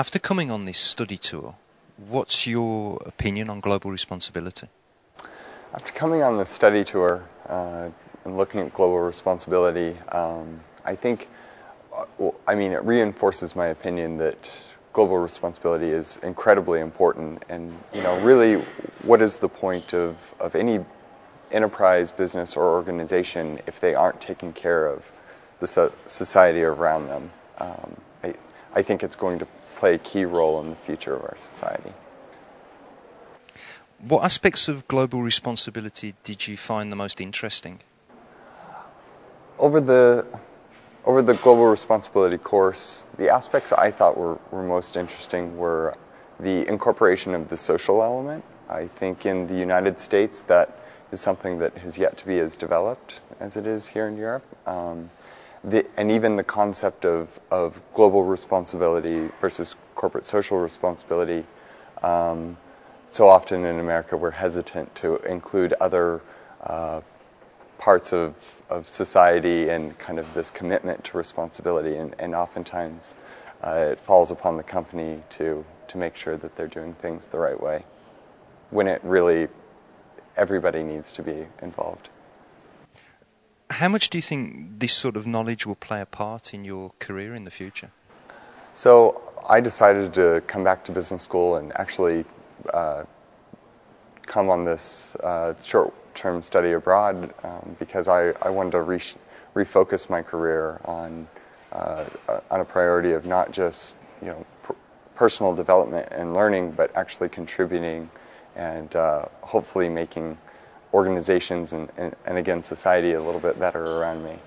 After coming on this study tour, what's your opinion on global responsibility? After coming on this study tour uh, and looking at global responsibility, um, I think, uh, well, I mean, it reinforces my opinion that global responsibility is incredibly important. And, you know, really, what is the point of, of any enterprise, business, or organization if they aren't taking care of the so society around them? Um, I, I think it's going to play a key role in the future of our society. What aspects of global responsibility did you find the most interesting? Over the over the global responsibility course, the aspects I thought were, were most interesting were the incorporation of the social element. I think in the United States that is something that has yet to be as developed as it is here in Europe. Um, the, and even the concept of, of global responsibility versus corporate social responsibility um, so often in America we're hesitant to include other uh, parts of, of society and kind of this commitment to responsibility and, and oftentimes uh, it falls upon the company to, to make sure that they're doing things the right way when it really everybody needs to be involved. How much do you think this sort of knowledge will play a part in your career in the future? So I decided to come back to business school and actually uh, come on this uh, short-term study abroad um, because I, I wanted to re refocus my career on uh, on a priority of not just you know personal development and learning, but actually contributing and uh, hopefully making organizations and, and, and again society a little bit better around me.